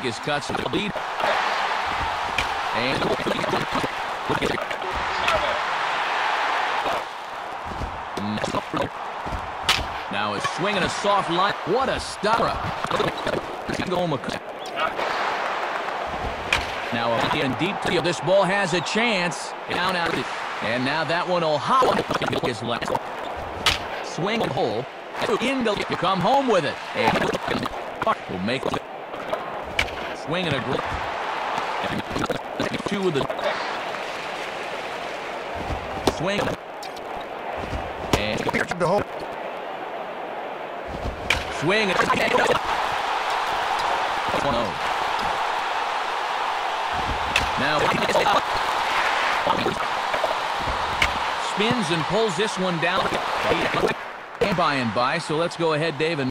His cuts to the lead. And now is swinging a soft line. What a stopper. Now in deep field. This ball has a chance. Down out. And now that one will hop his left. Swing hole. You come home with it. And will make it. Swing and a grip. Two of the swing. And the hole. Swing. One oh. Now spins and pulls this one down. And by and by, so let's go ahead, Dave, and